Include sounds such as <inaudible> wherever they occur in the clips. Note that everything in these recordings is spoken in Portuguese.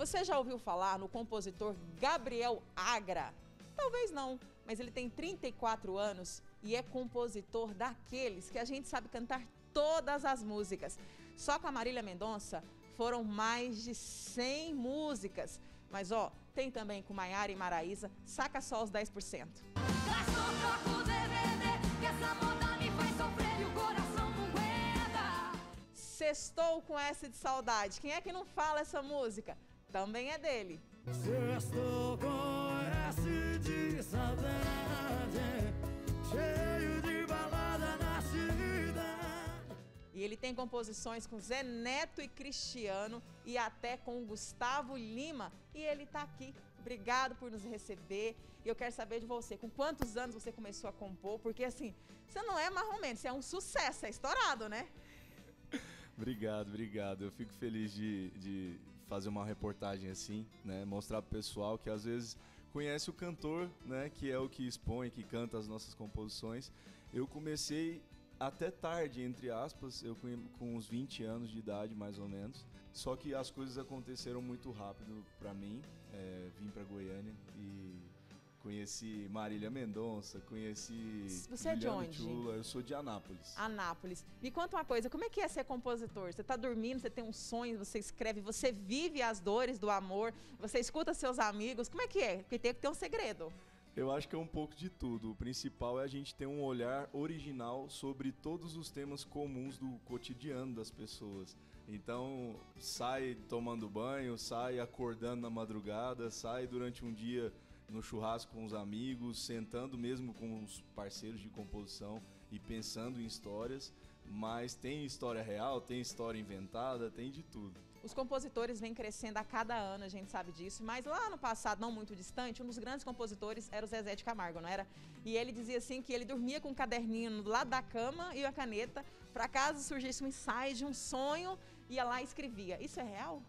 Você já ouviu falar no compositor Gabriel Agra? Talvez não, mas ele tem 34 anos e é compositor daqueles que a gente sabe cantar todas as músicas. Só com a Marília Mendonça foram mais de 100 músicas. Mas ó, tem também com Maiara e Maraísa, saca só os 10%. Sextou com essa de saudade. Quem é que não fala essa música? Também é dele. Sextou com essa de saudade, cheio de balada na cidade. E ele tem composições com Zé Neto e Cristiano e até com Gustavo Lima. E ele tá aqui. Obrigado por nos receber. E eu quero saber de você, com quantos anos você começou a compor? Porque assim, você não é marromeno, você é um sucesso, é estourado, né? Obrigado, obrigado. Eu fico feliz de, de fazer uma reportagem assim, né? Mostrar pro pessoal que às vezes conhece o cantor, né? Que é o que expõe, que canta as nossas composições. Eu comecei até tarde, entre aspas, eu com, uns 20 anos de idade mais ou menos. Só que as coisas aconteceram muito rápido para mim. É, vim para Goiânia e Conheci Marília Mendonça, conheci. Você é de onde? Chula, eu sou de Anápolis. Anápolis. Me conta uma coisa, como é que é ser compositor? Você está dormindo, você tem um sonho, você escreve, você vive as dores do amor, você escuta seus amigos. Como é que é? Porque tem que ter um segredo. Eu acho que é um pouco de tudo. O principal é a gente ter um olhar original sobre todos os temas comuns do cotidiano das pessoas. Então, sai tomando banho, sai acordando na madrugada, sai durante um dia no churrasco com os amigos, sentando mesmo com os parceiros de composição e pensando em histórias, mas tem história real, tem história inventada, tem de tudo. Os compositores vêm crescendo a cada ano, a gente sabe disso, mas lá no passado, não muito distante, um dos grandes compositores era o Zezé de Camargo, não era? E ele dizia assim que ele dormia com um caderninho lado da cama e a caneta, para caso surgisse um ensaio de um sonho, ia lá e escrevia. Isso é real?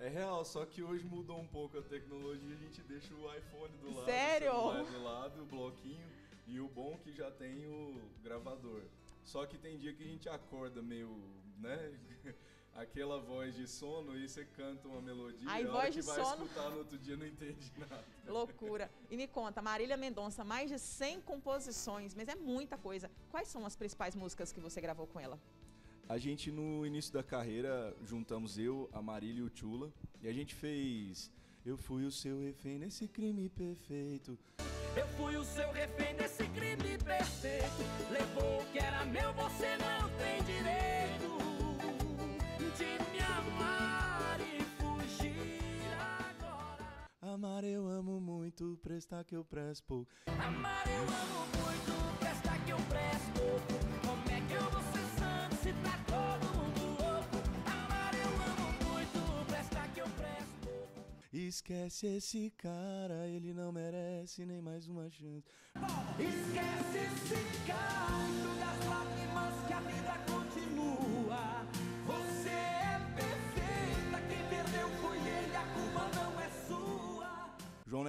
É real, só que hoje mudou um pouco a tecnologia, a gente deixa o iPhone do lado, Sério? o do lado, o bloquinho, e o bom que já tem o gravador. Só que tem dia que a gente acorda meio, né? <laughs> Aquela voz de sono e você canta uma melodia Aí, e a voz de vai sono... escutar no outro dia não entende nada. Loucura. E me conta, Marília Mendonça, mais de 100 composições, mas é muita coisa. Quais são as principais músicas que você gravou com ela? A gente, no início da carreira, juntamos eu, a Marília e o Chula. E a gente fez. Eu fui o seu refém nesse crime perfeito. Eu fui o seu refém nesse crime perfeito. Levou o que era meu, você não tem direito de me amar e fugir agora. Amar eu amo muito, prestar que eu presto pouco. Amar eu amo muito, prestar que eu presto pouco. Esquece esse cara, ele não merece nem mais uma chance. Esquece esse canto das lágrimas que a vida continua.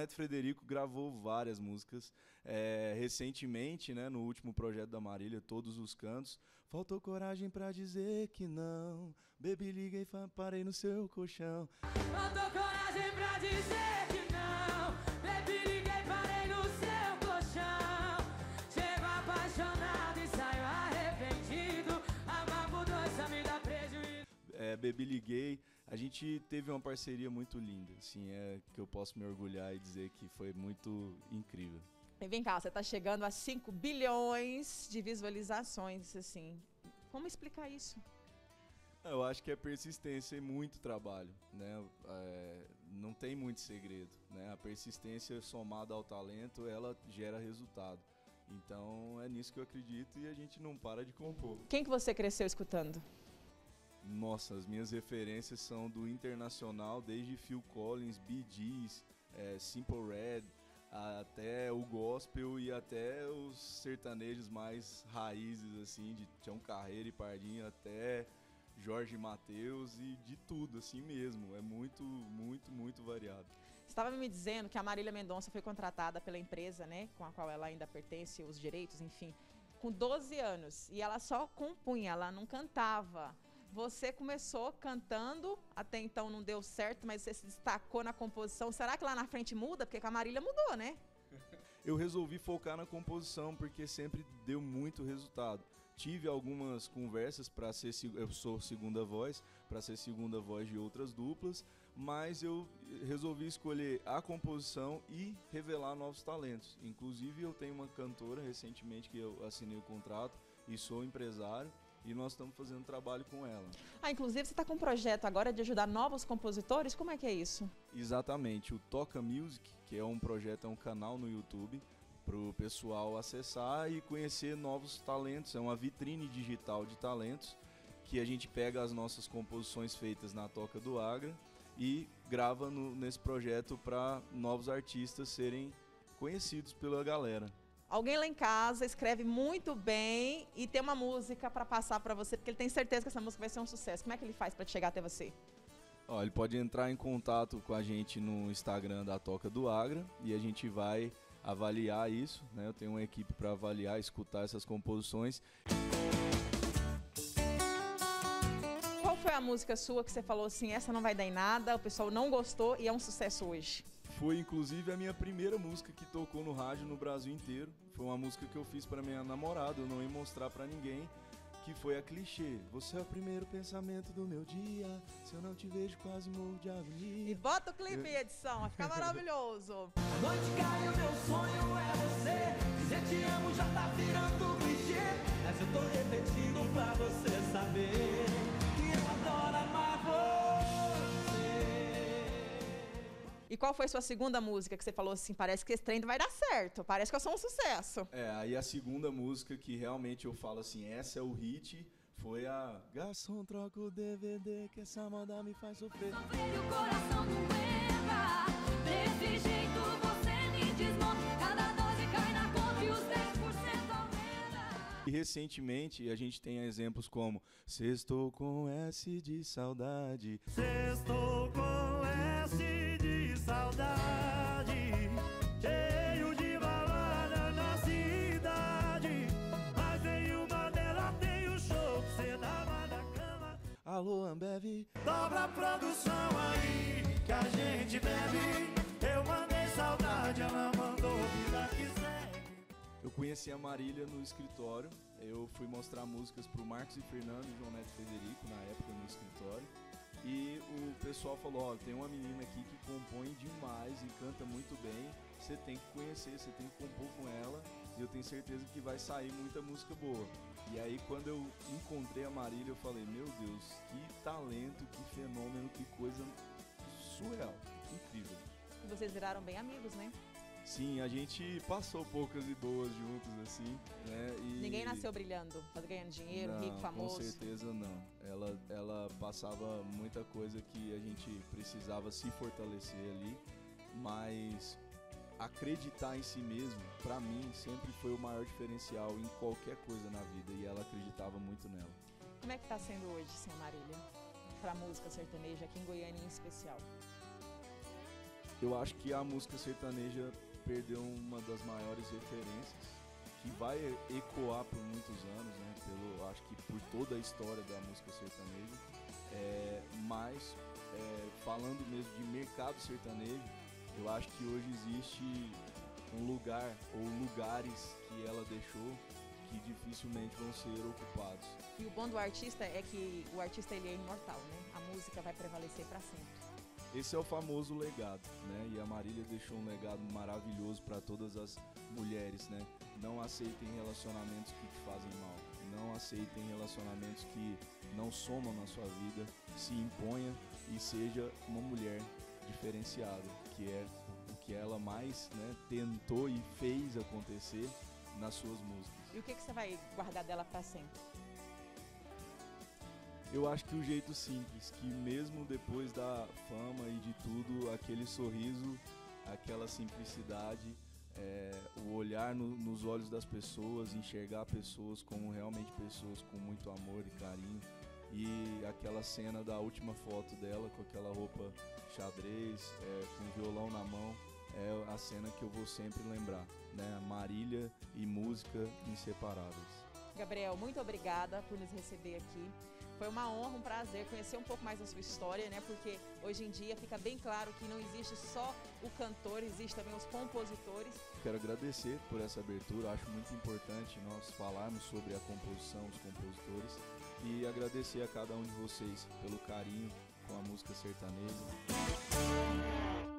Neto Frederico gravou várias músicas. É, recentemente, né, no último projeto da Marília, Todos os Cantos, faltou coragem pra dizer que não. Baby, liguei, parei no seu colchão. Faltou coragem pra dizer que não. Baby, liguei, parei no seu colchão. Chego apaixonado e saio arrependido. Amar mudança me dá prejuízo. é, Baby Liguei, a gente teve uma parceria muito linda, assim, é que eu posso me orgulhar e dizer que foi muito incrível. E vem cá, você está chegando a 5 bilhões de visualizações, assim. Como explicar isso? Eu acho que é persistência e muito trabalho, né? É, não tem muito segredo, né? A persistência somada ao talento, ela gera resultado. Então é nisso que eu acredito e a gente não para de compor. Quem que você cresceu escutando? Nossa, as minhas referências são do internacional, desde Phil Collins, Bee Gees, é, Simple Red, até o gospel e até os sertanejos mais raízes, assim, de Tião Carreira e Pardinho, até Jorge Mateus e de tudo, assim mesmo. É muito, muito, muito variado. Estava me dizendo que a Marília Mendonça foi contratada pela empresa, né, com a qual ela ainda pertence, os direitos, enfim, com 12 anos. E ela só compunha, ela não cantava. Você começou cantando, até então não deu certo, mas você se destacou na composição. Será que lá na frente muda? Porque com a Marília mudou, né? <laughs> Eu resolvi focar na composição porque sempre deu muito resultado. Tive algumas conversas para ser se- eu sou segunda voz, para ser segunda voz de outras duplas, mas eu resolvi escolher a composição e revelar novos talentos. Inclusive eu tenho uma cantora recentemente que eu assinei o contrato e sou empresário e nós estamos fazendo trabalho com ela. Ah, inclusive você está com um projeto agora de ajudar novos compositores. Como é que é isso? Exatamente, o Toca Music, que é um projeto, é um canal no YouTube para o pessoal acessar e conhecer novos talentos. É uma vitrine digital de talentos que a gente pega as nossas composições feitas na Toca do Agra e grava no- nesse projeto para novos artistas serem conhecidos pela galera. Alguém lá em casa escreve muito bem e tem uma música para passar para você, porque ele tem certeza que essa música vai ser um sucesso. Como é que ele faz para chegar até você? Ó, ele pode entrar em contato com a gente no Instagram da Toca do Agra e a gente vai avaliar isso, né? Eu tenho uma equipe para avaliar, escutar essas composições. Qual foi a música sua que você falou assim, essa não vai dar em nada, o pessoal não gostou e é um sucesso hoje? Foi inclusive a minha primeira música que tocou no rádio no Brasil inteiro. Foi uma música que eu fiz para minha namorada, eu não ia mostrar para ninguém, que foi a clichê. Você é o primeiro pensamento do meu dia, se eu não te vejo quase morro de E agonia. bota o clipe em edição, vai ficar <laughs> maravilhoso. A noite cai, o meu sonho é você. Dizer te amo já tá virando clichê. Mas eu tô repetindo pra você saber qual foi sua segunda música que você falou assim, parece que esse trem vai dar certo, parece que eu sou um sucesso. É, aí a segunda música que realmente eu falo assim, essa é o hit, foi a Garçom, troca o DVD que essa moda me faz sofrer. Sofrer e o coração doeva. Desse jeito você me desmonta. Cada dose cai na conta e os 10% aumenta. E recentemente a gente tem exemplos como Sextou com S de saudade, Sextou Ambev, Dobra a produção aí que a gente bebe. Eu mandei saudade, ela mandou vida que segue. Eu conheci a Marília no escritório. Eu fui mostrar músicas pro Marcos e Fernando e João Neto Federico na época no escritório. E o pessoal falou, ó, tem uma menina aqui que compõe demais e canta muito bem. Você tem que conhecer, você tem que compor com ela. E eu tenho certeza que vai sair muita música boa. E aí quando eu encontrei a Marília, eu falei, meu Deus, que talento, que fenômeno, que coisa surreal, incrível. E vocês viraram bem amigos, né? Sim, a gente passou poucas e boas juntos, assim, né? E... Ninguém nasceu brilhando, ganhando dinheiro, não, rico, famoso. Com certeza não. Ela, ela passava muita coisa que a gente precisava se fortalecer ali, mas acreditar em si mesmo, pra mim, sempre foi o maior diferencial em qualquer coisa na vida e ela acreditava muito nela. Como é que tá sendo hoje, sem Marília? Pra música sertaneja, aqui em Goiânia em especial. Eu acho que a música sertaneja perdeu uma das maiores referências que vai ecoar por muitos anos, né? Pelo, acho que por toda a história da música sertaneja. É, mas é, falando mesmo de mercado sertanejo, eu acho que hoje existe um lugar ou lugares que ela deixou que dificilmente vão ser ocupados. E o bom do artista é que o artista ele é imortal, né? A música vai prevalecer pra sempre. Esse é o famoso legado, né? E a Marília deixou um legado maravilhoso para todas as mulheres, né? Não aceitem relacionamentos que te fazem mal. Não aceitem relacionamentos que não somam na sua vida. Se imponha e seja uma mulher diferenciada, que é o que ela mais né, tentou e fez acontecer nas suas músicas. E o que, que você vai guardar dela pra sempre? Eu acho que o jeito simples, que mesmo depois da fama e de tudo, aquele sorriso, aquela simplicidade, é, o olhar no- nos olhos das pessoas, enxergar pessoas como realmente pessoas com muito amor e carinho. E aquela cena da última foto dela com aquela roupa xadrez, é, com violão na mão, é a cena que eu vou sempre lembrar, né? Marília e música inseparáveis. Gabriel, muito obrigada por nos receber aqui. Foi uma honra, um prazer conhecer um pouco mais da sua história, né? Porque hoje em dia fica bem claro que não existe só o cantor, existem também os compositores. Quero agradecer por essa abertura, acho muito importante nós falarmos sobre a composição os compositores e agradecer a cada um de vocês pelo carinho com a música sertaneja.